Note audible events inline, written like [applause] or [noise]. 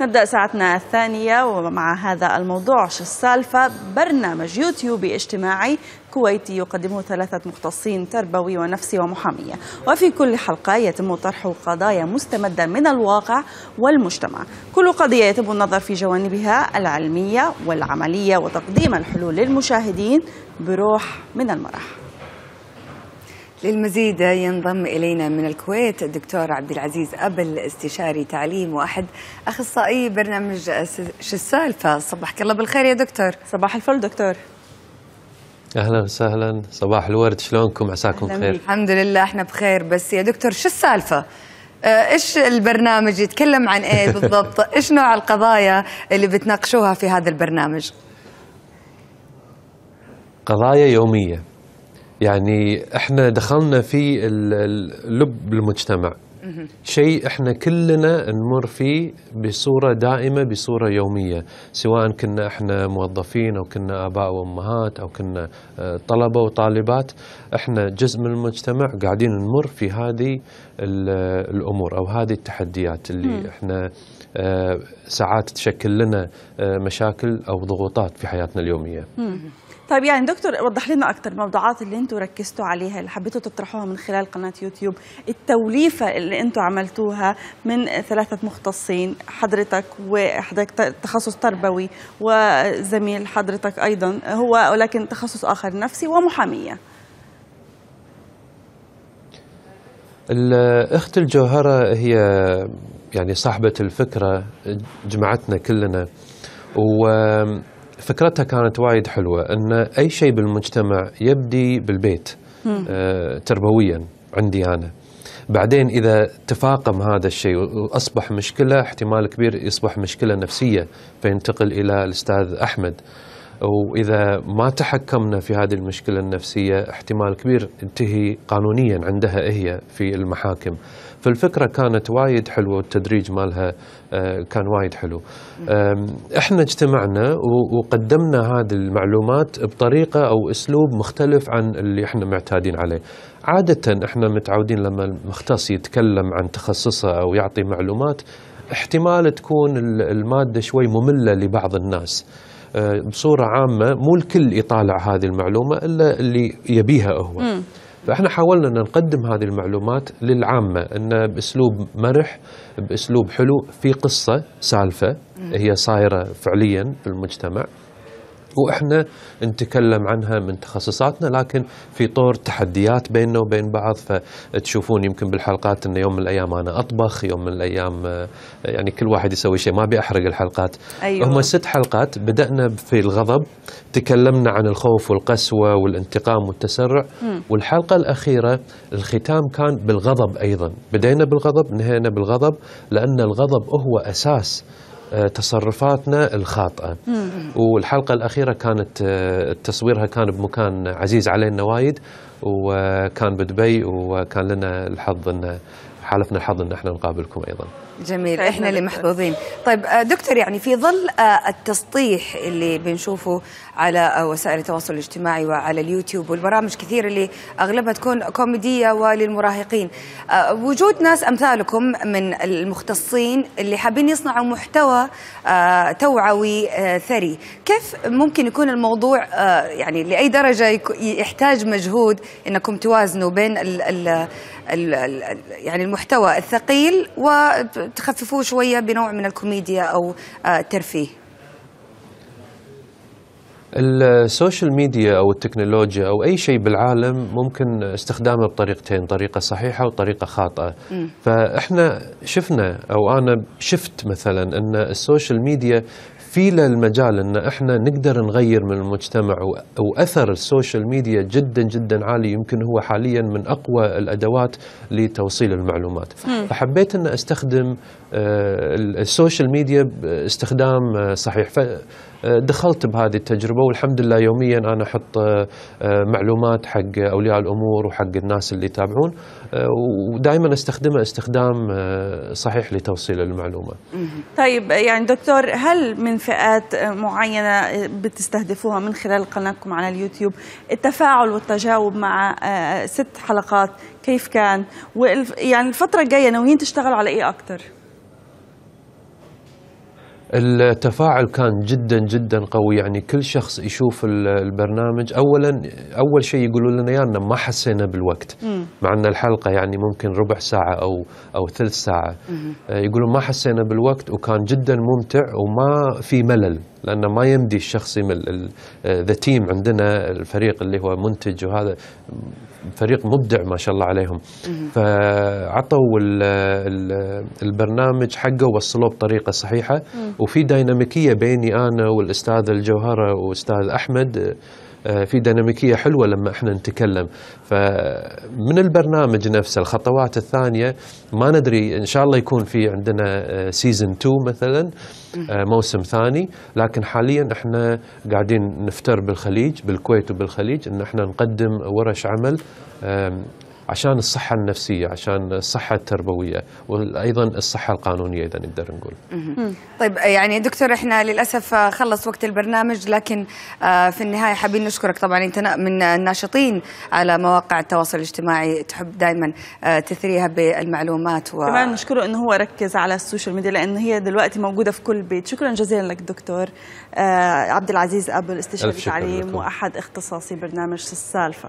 نبدأ ساعتنا الثانية ومع هذا الموضوع شو السالفة. برنامج يوتيوبي اجتماعي كويتي يقدمه ثلاثة مختصين تربوي ونفسي ومحامية. وفي كل حلقة يتم طرح قضايا مستمدة من الواقع والمجتمع. كل قضية يتم النظر في جوانبها العلمية والعملية وتقديم الحلول للمشاهدين بروح من المرح. للمزيد ينضم إلينا من الكويت الدكتور عبد العزيز أبل استشاري تعليم واحد أخصائي برنامج شو السالفة؟ صبحك الله بالخير يا دكتور. صباح الفل دكتور. أهلا وسهلا. صباح الورد شلونكم؟ عساكم بخير؟ الحمد لله إحنا بخير. بس يا دكتور شو السالفة؟ آه، إيش البرنامج؟ يتكلم عن إيه [laughs] بالضبط؟ إيش نوع القضايا اللي بتناقشوها في هذا البرنامج؟ قضايا يومية. يعني إحنا دخلنا في لب المجتمع. شيء إحنا كلنا نمر فيه بصورة دائمة بصورة يومية. سواء كنا إحنا موظفين أو كنا آباء وأمهات أو كنا آه، طلبة وطالبات إحنا جزء من المجتمع قاعدين نمر في هذه ال- الأمور أو هذه التحديات اللي إحنا آه، ساعات تشكل لنا آه، مشاكل أو ضغوطات في حياتنا اليومية. طيب يعني دكتور وضح لنا أكثر الموضوعات اللي أنتم ركزتوا عليها اللي حبيتوا تطرحوها من خلال قناة يوتيوب التوليفة اللي أنتم عملتوها من ثلاثة مختصين حضرتك وحضرتك تخصص تربوي وزميل حضرتك أيضا هو ولكن تخصص آخر نفسي ومحامية. الأخت الجوهرة هي يعني صاحبة الفكرة جمعتنا كلنا وفكرتها كانت وايد حلوة أن أي شيء بالمجتمع يبدي بالبيت آه، تربويا عندي أنا. بعدين إذا تفاقم هذا الشيء وأصبح مشكلة احتمال كبير يصبح مشكلة نفسية فينتقل إلى الأستاذ أحمد. وإذا ما تحكمنا في هذه المشكلة النفسية احتمال كبير تنتهي قانونيا عندها هي في المحاكم. فالفكرة كانت وايد حلوة والتدريج مالها آه، كان وايد حلو. إحنا اجتمعنا وقدمنا هذه المعلومات بطريقة أو أسلوب مختلف عن اللي إحنا معتادين عليه. عادة إحنا متعودين لما المختص يتكلم عن تخصصه أو يعطي معلومات احتمال تكون ال- المادة شوي مملة لبعض الناس. آه، بصورة عامة مو الكل يطالع هذه المعلومة إلا اللي يبيها هو. فإحنا حاولنا أن نقدم هذه المعلومات للعامة انه بأسلوب مرح بأسلوب حلو في قصة سالفة هي صايرة فعليا في المجتمع. وإحنا نتكلم عنها من تخصصاتنا لكن في طور تحديات بيننا وبين بعض فتشوفون يمكن بالحلقات إن يوم من الأيام أنا أطبخ يوم من الأيام آه، يعني كل واحد يسوي شيء ما أبي أحرق الحلقات. أيوة. هم ست حلقات بدأنا في الغضب تكلمنا عن الخوف والقسوة والانتقام والتسرع. والحلقة الأخيرة الختام كان بالغضب أيضا. بدينا بالغضب نهينا بالغضب لأن الغضب هو أساس تصرفاتنا الخاطئة. والحلقة الأخيرة كانت آه، تصويرها كان بمكان عزيز علينا وايد وكان بدبي وكان لنا الحظ ان حالفنا الحظ ان إحنا نقابلكم أيضا جميل إحنا اللي دكتور. محظوظين طيب آه، دكتور يعني في ظل آه، التسطيح اللي بنشوفه على آه، وسائل التواصل الاجتماعي وعلى اليوتيوب والبرامج كثير اللي أغلبها تكون كوميدية وللمراهقين وجود ناس أمثالكم من المختصين اللي حابين يصنعوا محتوى توعوي ثري كيف ممكن يكون الموضوع يعني لأي درجة يحتاج مجهود إنكم توازنوا بين ال ال ال ال يعني المحتوى الثقيل وتخففوه شوية بنوع من الكوميديا أو آه، الترفيه السوشيال ميديا أو التكنولوجيا أو أي شيء بالعالم ممكن استخدامه بطريقتين طريقة صحيحة وطريقة خاطئة. فإحنا شفنا أو أنا شفت مثلا أن السوشيال ميديا في له المجال إن إحنا نقدر نغير من المجتمع واثر السوشيال ميديا جدا جدا عالي يمكن هو حاليا من أقوى الأدوات لتوصيل المعلومات. فحبيت إن أستخدم آه، السوشيال ميديا باستخدام آه، صحيح. فدخلت بهذه التجربة والحمد لله يوميا أنا أحط آه، آه، معلومات حق أولياء الأمور وحق الناس اللي يتابعون آه، ودائما استخدمها استخدام صحيح لتوصيل المعلومة. طيب يعني دكتور هل من فئات معينة بتستهدفوها من خلال قناتكم على اليوتيوب؟ التفاعل والتجاوب مع ست حلقات كيف كان؟ يعني الفترة الجاية ناويين تشتغلوا على إيه أكتر؟ التفاعل كان جدا جدا قوي. يعني كل شخص يشوف ال- البرنامج اولا أول شيء يقولوا لنا انه ما حسينا بالوقت. مع أن الحلقة يعني ممكن ربع ساعة أو أو ثلث ساعة. آه، يقولون ما حسينا بالوقت وكان جدا ممتع وما في ملل. لأنه ما يمدي الشخص يمل. ذا تيم عندنا الفريق اللي هو منتج وهذا فريق مبدع ما شاء الله عليهم. فعطوا ال- ال- البرنامج حقه ووصلوه بطريقة صحيحة. وفي ديناميكية بيني أنا والأستاذ الجوهرة واستاذ أحمد آه، في ديناميكية حلوة لما إحنا نتكلم. فمن البرنامج نفسه الخطوات الثانية ما ندري إن شاء الله يكون في عندنا سيزون 2 مثلا آه، موسم ثاني. لكن حاليا إحنا قاعدين نفتر بالخليج بالكويت وبالخليج إن إحنا نقدم ورش عمل عشان الصحة النفسية عشان الصحة التربوية وأيضا الصحة القانونية إذا نقدر نقول. طيب يعني دكتور إحنا للأسف آه، خلص وقت البرنامج لكن آه، في النهاية حابين نشكرك. طبعا أنت من الناشطين على مواقع التواصل الاجتماعي تحب دائما تثريها بالمعلومات و... كمان نشكره إنه هو ركز على السوشيال ميديا لأن هي دلوقتي موجودة في كل بيت. شكرا جزيلا لك دكتور. آه عبد العزيز أبو الاستشاري التعليم. وأحد اختصاصي برنامج السالفة.